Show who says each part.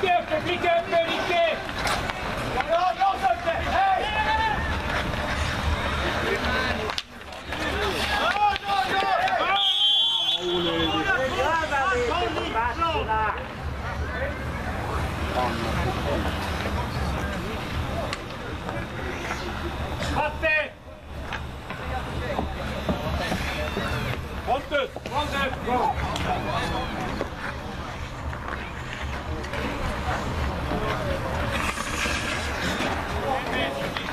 Speaker 1: blikken, publikum! Thank you.